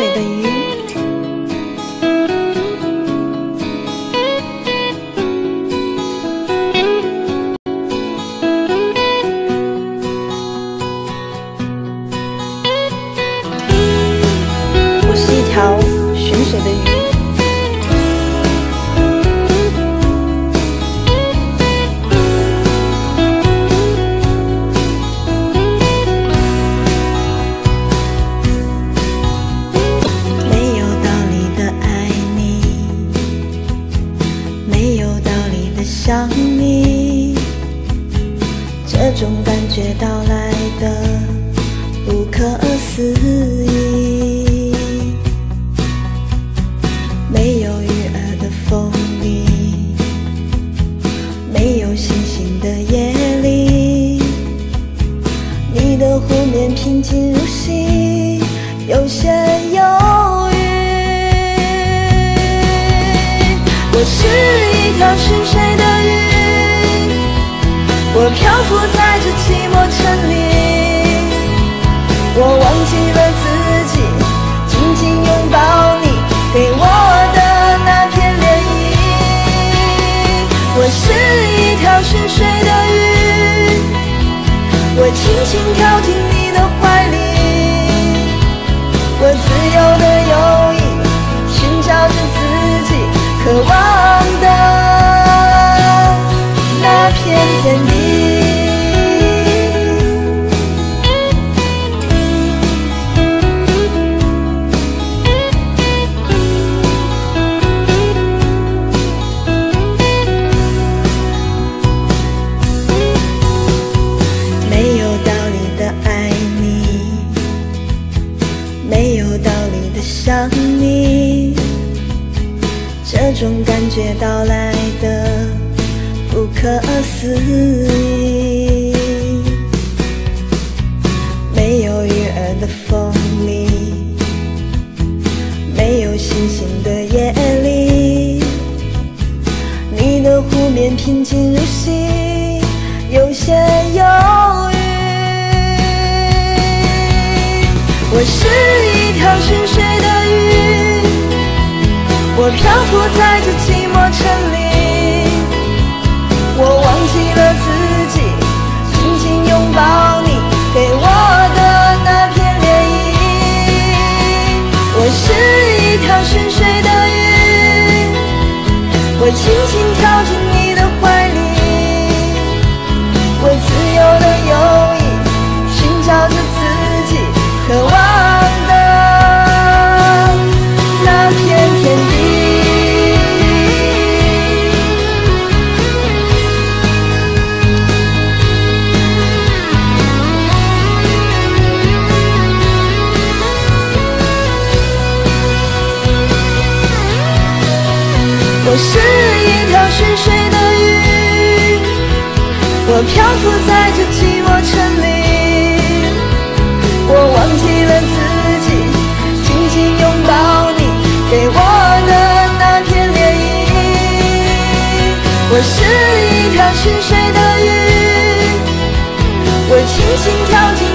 水的鱼。想你，这种感觉到来的不可思议。没有鱼儿的风里，没有星星的夜里，你的湖面平静如洗，有些忧我是一条寻水的鱼，我漂浮在这寂寞城里，我忘记了自己，紧紧拥抱你给我的那片涟漪。我是一条寻水的鱼，我轻轻跳进你的怀里，这种感觉到来的不可思议。没有鱼儿的风里，没有星星的夜里，你的湖面平静如洗，有些忧郁。我是一条寻，漂浮在这寂寞城里，我忘记了自己，紧紧拥抱你给我的那片涟漪。我是一条寻水的鱼，我轻轻我是一条寻水的鱼，我漂浮在这寂寞城里，我忘记了自己，紧紧拥抱你给我的那片涟漪。我是一条寻水的鱼，我轻轻跳进